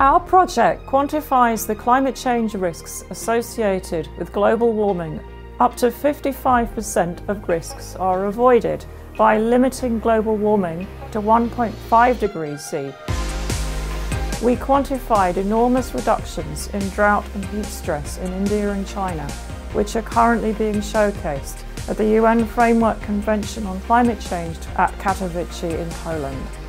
Our project quantifies the climate change risks associated with global warming. Up to 55% of risks are avoided by limiting global warming to 1.5 degrees C. We quantified enormous reductions in drought and heat stress in India and China, which are currently being showcased at the UN Framework Convention on Climate Change at Katowice in Poland.